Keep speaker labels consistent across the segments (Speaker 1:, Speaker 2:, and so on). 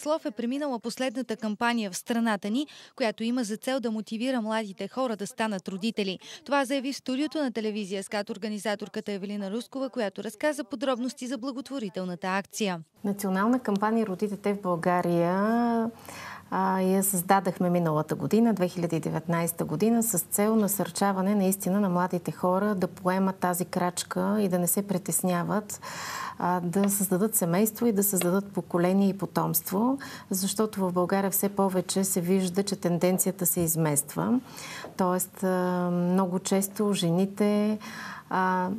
Speaker 1: Слов е преминала последната кампания в страната ни, която има за цел да мотивира младите хора да станат родители. Това заяви в студиото на телевизия СКАТ организаторката Евелина Рускова, която разказа подробности за благотворителната акция.
Speaker 2: Национална кампания Родите в България а, я създадахме миналата година, 2019 година, с цел насърчаване наистина на младите хора да поемат тази крачка и да не се притесняват а, да създадат семейство и да създадат поколение и потомство, защото в България все повече се вижда, че тенденцията се измества. Тоест, а, много често жените а,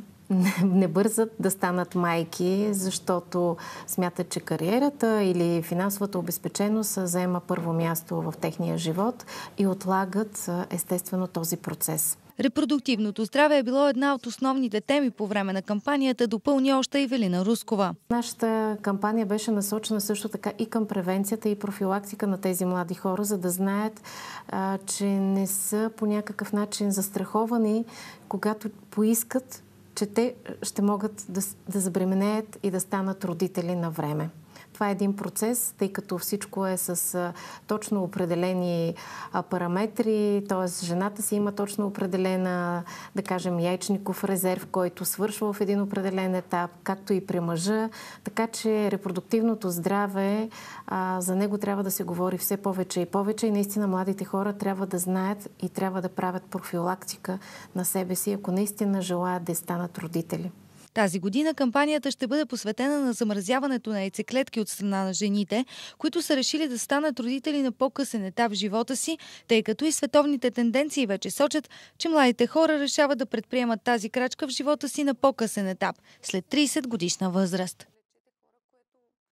Speaker 2: не бързат да станат майки, защото смятат, че кариерата или финансовата обезпеченост заема първо място в техния живот и отлагат естествено този процес.
Speaker 1: Репродуктивното здраве е било една от основните теми по време на кампанията, допълни още Велина Рускова.
Speaker 2: Нашата кампания беше насочена също така и към превенцията и профилактика на тези млади хора, за да знаят, а, че не са по някакъв начин застраховани, когато поискат че те ще могат да, да забременеят и да станат родители на време. Това е един процес, тъй като всичко е с точно определени параметри, т.е. жената си има точно определена, да кажем, яйчников резерв, който свършва в един определен етап, както и при мъжа. Така че репродуктивното здраве, за него трябва да се говори все повече и повече и наистина младите хора трябва да знаят и трябва да правят профилактика на себе си, ако наистина желаят да станат родители.
Speaker 1: Тази година кампанията ще бъде посветена на замразяването на яйцеклетки от страна на жените, които са решили да станат родители на по-късен етап в живота си, тъй като и световните тенденции вече сочат, че младите хора решават да предприемат тази крачка в живота си на по-късен етап, след 30 годишна възраст.